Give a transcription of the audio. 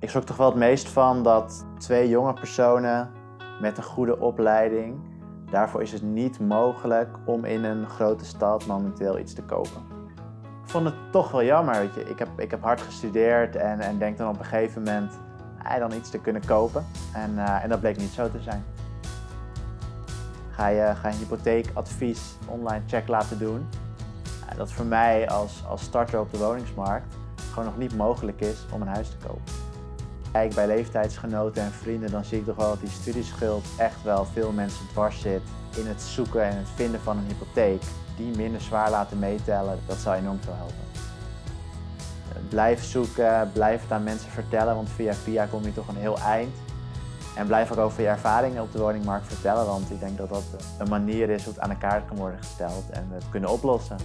Ik schrok toch wel het meest van dat twee jonge personen met een goede opleiding, daarvoor is het niet mogelijk om in een grote stad momenteel iets te kopen. Ik vond het toch wel jammer, weet je. Ik heb, ik heb hard gestudeerd en, en denk dan op een gegeven moment eh, dan iets te kunnen kopen. En, eh, en dat bleek niet zo te zijn. Ga je, ga je hypotheekadvies online check laten doen. Uh, dat voor mij als, als starter op de woningsmarkt gewoon nog niet mogelijk is om een huis te kopen. Kijk bij leeftijdsgenoten en vrienden, dan zie ik toch wel dat die studieschuld echt wel veel mensen dwars zit in het zoeken en het vinden van een hypotheek. Die minder zwaar laten meetellen, dat zou enorm veel helpen. Blijf zoeken, blijf het aan mensen vertellen, want via via kom je toch een heel eind. En blijf ook over je ervaringen op de woningmarkt vertellen, want ik denk dat dat een manier is hoe het aan elkaar kan worden gesteld en we het kunnen oplossen.